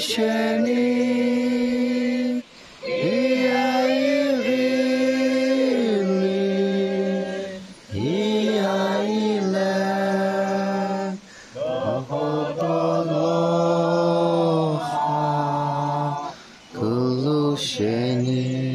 Ulusheni 谢谢你。